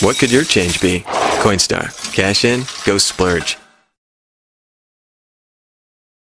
What could your change be? Coinstar. Cash in, go splurge.